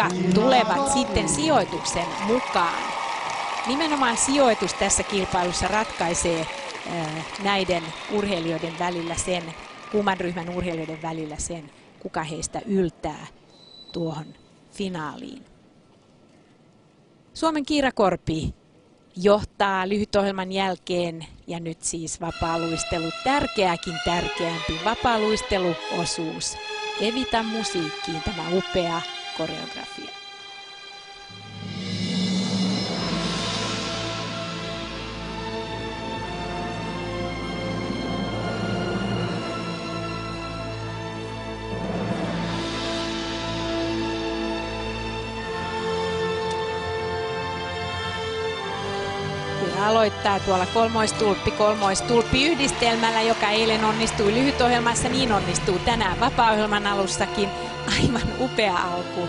paikat tulevat sitten sijoituksen mukaan. Nimenomaan sijoitus tässä kilpailussa ratkaisee näiden urheilijoiden välillä sen, kumman ryhmän urheilijoiden välillä sen, kuka heistä yltää tuohon finaaliin. Suomen Kiirakorpi johtaa lyhytohjelman jälkeen ja nyt siis vapaaluistelu tärkeäkin tärkeämpi vapaaluisteluosuus. Evita musiikkiin tämä upea coreografía. Aloittaa tuolla kolmoistulppi, kolmoistulppi yhdistelmällä, joka eilen onnistui lyhytohjelmassa, niin onnistuu tänään vapaa-ohjelman alussakin. Aivan upea alku.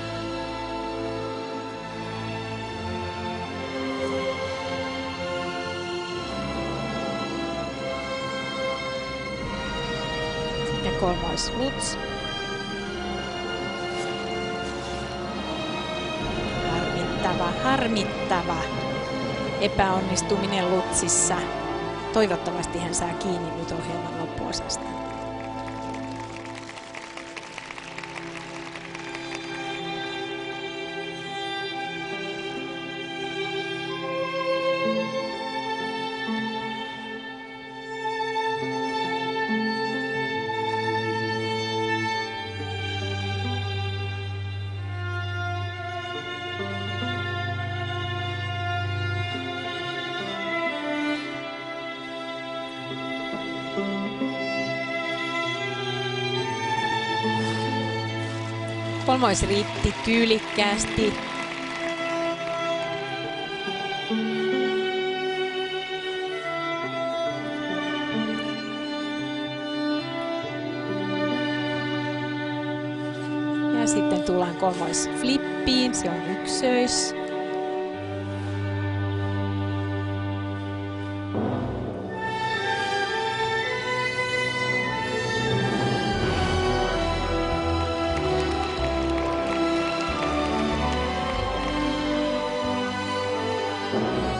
Sitten kolmois Lutz. Harmittava, harmittava epäonnistuminen Lutsissa. Toivottavasti hän saa kiinni nyt ohjelman loppuosasta. Kolmois riitti tyylikkäästi. Ja sitten tullaan kolmois flippiin, se on yksöis. Thank you.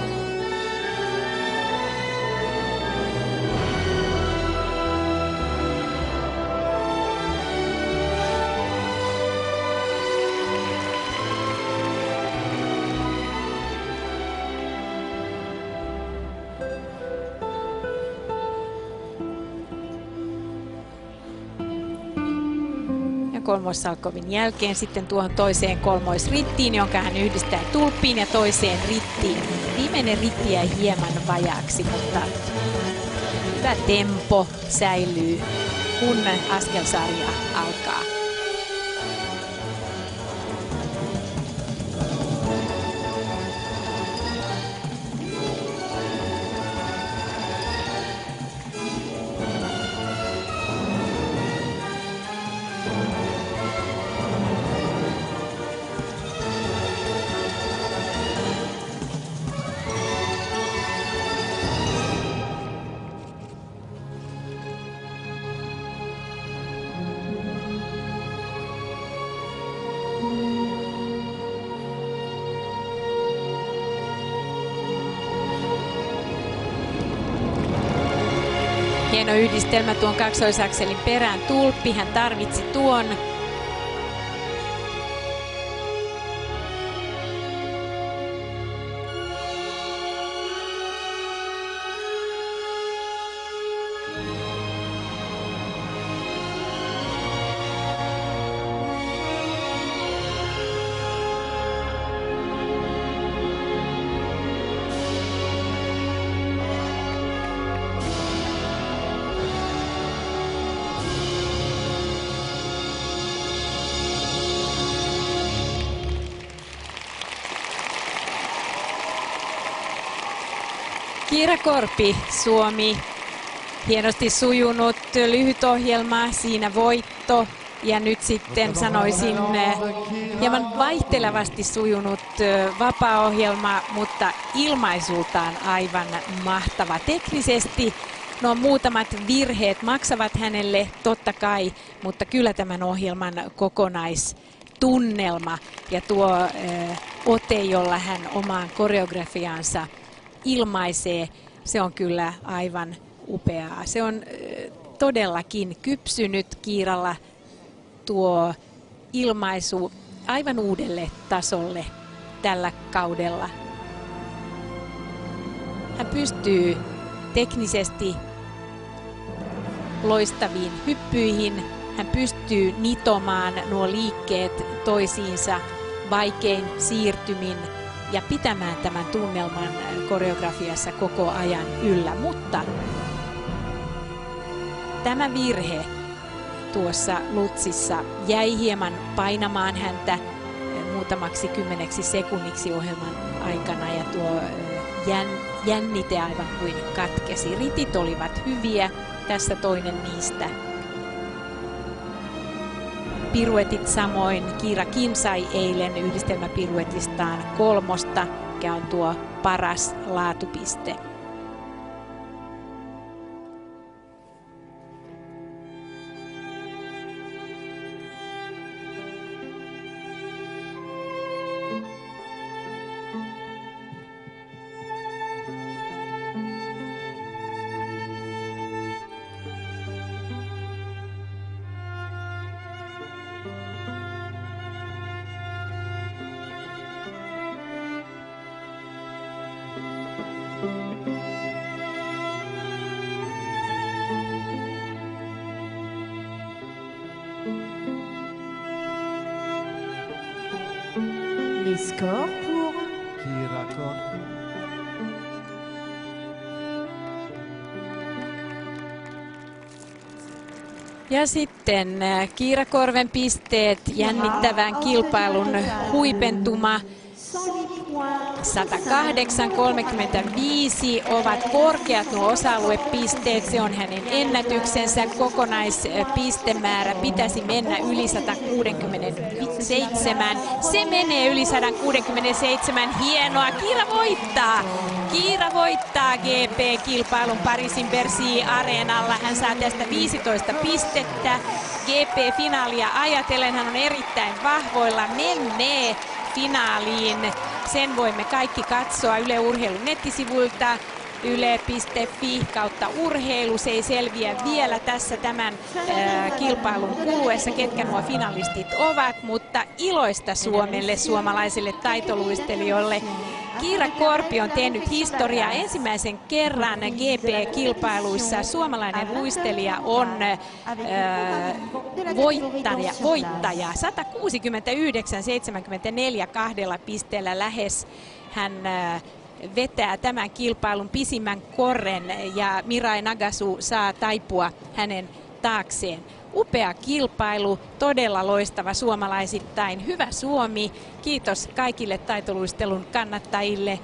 Kolmoissalkovin jälkeen sitten tuohon toiseen kolmoisrittiin, jonka hän yhdistää tulppiin ja toiseen rittiin. Viimeinen ritti jäi hieman vajaaksi, mutta hyvä tempo säilyy, kun askelsarja alkaa. Hieno yhdistelmä tuon kaksoisakselin perään. Tulppi, hän tarvitsi tuon Kiira Korpi, Suomi. Hienosti sujunut lyhyt ohjelma, siinä voitto. Ja nyt sitten sanoisin hieman vaihtelevasti sujunut vapaa-ohjelma, mutta ilmaisultaan aivan mahtava teknisesti. No muutamat virheet maksavat hänelle totta kai, mutta kyllä tämän ohjelman kokonais tunnelma ja tuo ote, jolla hän omaan koreografiaansa ilmaisee, se on kyllä aivan upeaa. Se on todellakin kypsynyt Kiiralla tuo ilmaisu aivan uudelle tasolle tällä kaudella. Hän pystyy teknisesti loistaviin hyppyihin. Hän pystyy nitomaan nuo liikkeet toisiinsa vaikein siirtymin ja pitämään tämän tunnelman koreografiassa koko ajan yllä. Mutta tämä virhe tuossa Lutsissa jäi hieman painamaan häntä muutamaksi kymmeneksi sekunniksi ohjelman aikana ja tuo jän, jännite aivan kuin katkesi. Ritit olivat hyviä, tässä toinen niistä. Piruetit samoin. Kiira Kim sai eilen yhdistelmäpiruetistaan kolmosta, mikä on tuo paras laatupiste. Les scores pour Kira Korn. Ja sitten äh, Kiirakorven pisteet, jännittävän kilpailun huipentuma. 108-35 ovat korkeat nuo osa-aluepisteet. Se on hänen ennätyksensä. Kokonaispistemäärä pitäisi mennä yli 167. Se menee yli 167. Hienoa. Kiira voittaa. Kiira voittaa GP-kilpailun Pariisin Bercy Areenalla. Hän saa tästä 15 pistettä. GP-finaalia ajatellen hän on erittäin vahvoilla. Menee finaaliin. Sen voimme kaikki katsoa Yle Urheilun nettisivuilta yle.fi kautta urheilu. Se ei selviä vielä tässä tämän äh, kilpailun kuluessa, ketkä nuo finalistit ovat, mutta iloista Suomelle, suomalaisille taitoluistelijoille. Kiira Korpi on tehnyt historiaa ensimmäisen kerran GP-kilpailuissa. Suomalainen luistelija on äh, voittaja, voittaja 169-74 kahdella pisteellä lähes. Hän äh, vetää tämän kilpailun pisimmän korren ja Mirai Nagasu saa taipua hänen taakseen. Upea kilpailu, todella loistava suomalaisittain. Hyvä Suomi. Kiitos kaikille taitoluistelun kannattajille,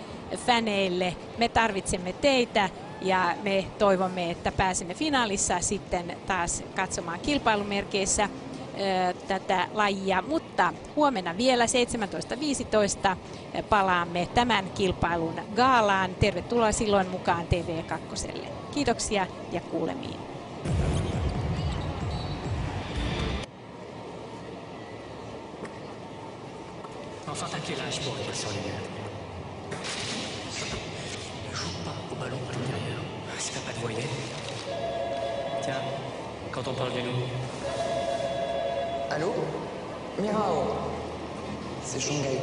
fäneille. Me tarvitsemme teitä ja me toivomme, että pääsemme finaalissa sitten taas katsomaan kilpailumerkeissä tätä lajia, mutta huomenna vielä 17.15 palaamme tämän kilpailun gaalaan. Tervetuloa silloin mukaan TV2. Kiitoksia ja kuulemiin. De quand on parle du loup, Allô? Mirao C'est Shanghai.